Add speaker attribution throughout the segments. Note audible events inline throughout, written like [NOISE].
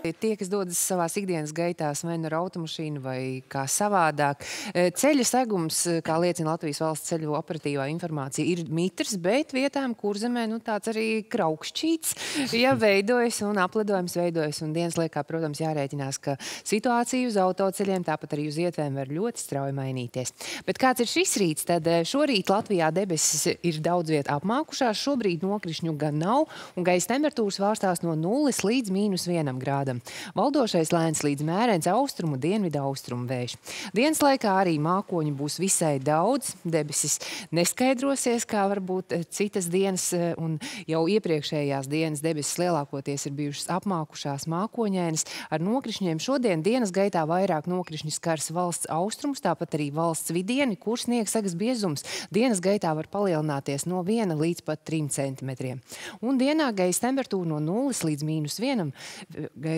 Speaker 1: Tie, kas dodas savā ikdienas gaitās, vai nu ar automašīnu, vai kā savādāk, e, ceļa segums, e, kā liecina Latvijas valsts ceļu operatīvā informācija, ir mitrs, bet vietām, kur zemē nu, tāds arī kraukšķīts, ja [LAUGHS] veidojas un aplidojums veidojas. Un dienas laikā, protams, jārēķinās, ka situācija uz autoceļiem, tāpat arī uz ietvēm var ļoti strauji mainīties. Bet kāds ir šis rīts? Tad e, šorīt Latvijā debesis ir daudz viet apmākušās, šobrīd nokrišņu gan nav, un gaisa temperatūras vārstās no 0 līdz mīnus 1 grādam grādam. Valdošais lēns līdz mērens austrumu dienvidu austrumu vējš. Dienas laikā arī mākoņu būs visai daudz. Debesis neskaidrosies, kā varbūt eh, citas dienas, eh, un jau iepriekšējās dienas debesis lielākoties ir bijušas apmākušās mākoņainas. Ar nokrišņiem šodien dienas gaitā vairāk nokrišņi skars valsts austrums, tāpat arī valsts vidieni, kur sniegs sagas biezums dienas gaitā var palielināties no 1 līdz pat 3 centimetriem. Un dienā gaisa temperatūra no 0 līdz mīnus 1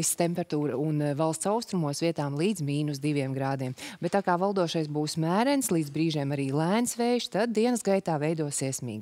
Speaker 1: gaisa temperatūra un eh, valsts austrumos vietām līdz mīnus diviem grādiem. Bet tā kā valdošais būs mērens, līdz brīžiem arī lēns vējš, tad dienas gaitā veidosies mīgs.